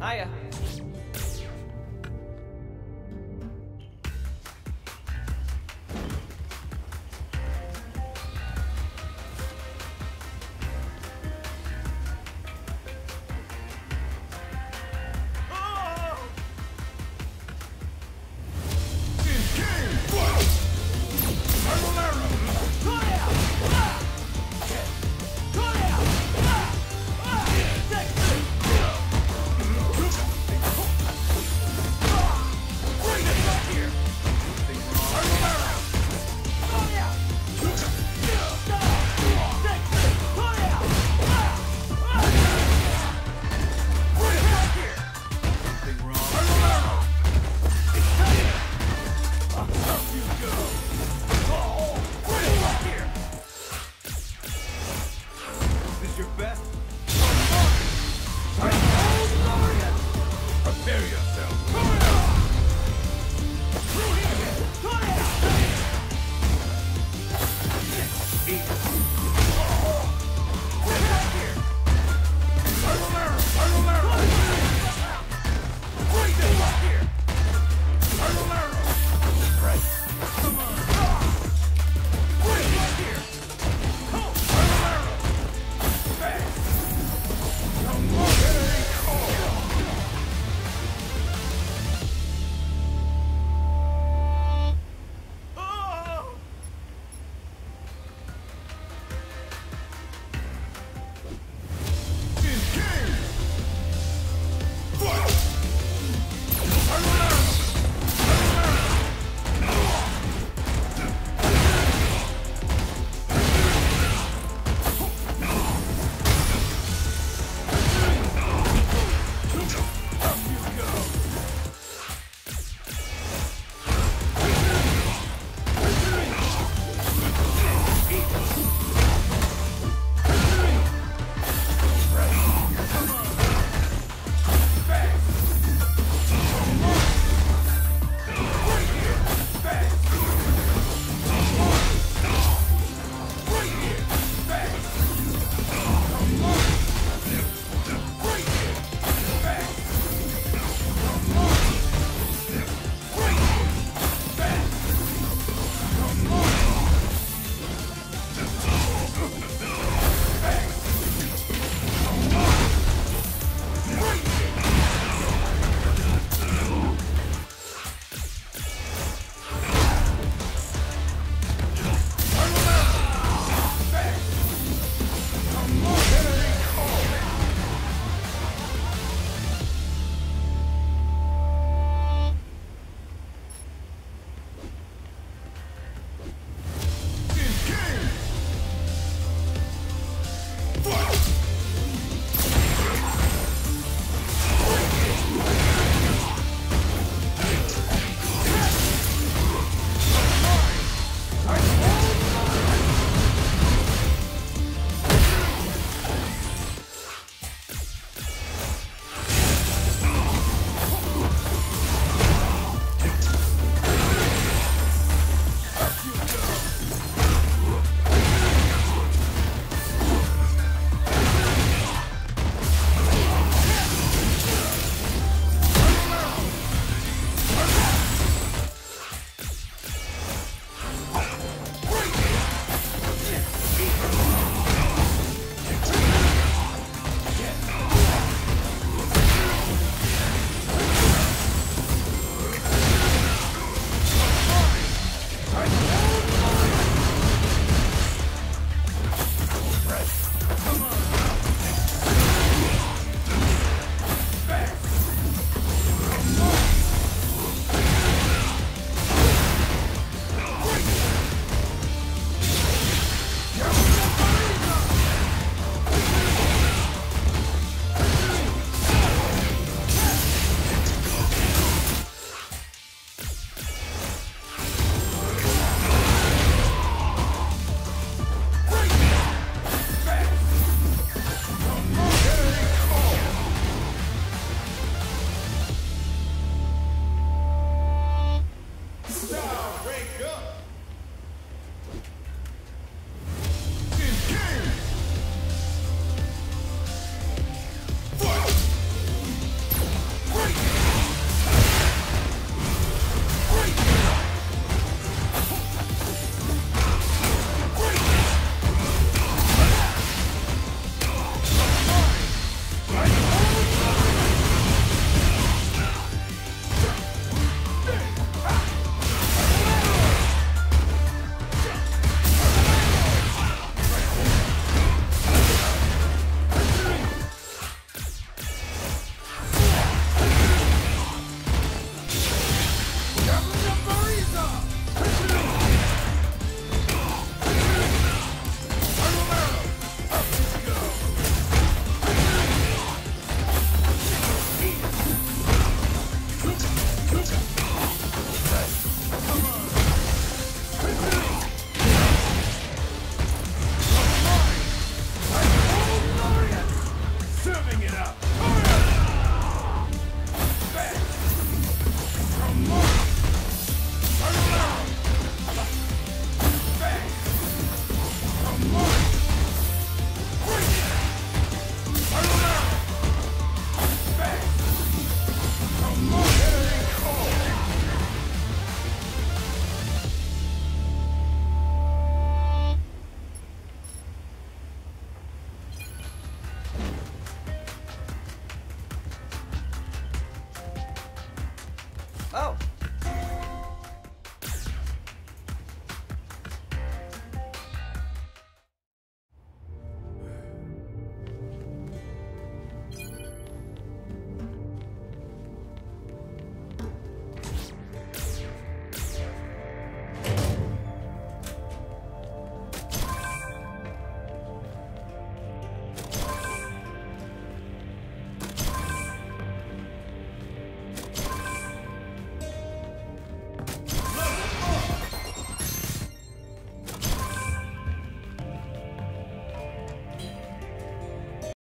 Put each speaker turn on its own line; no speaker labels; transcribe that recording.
Hiya.
ja.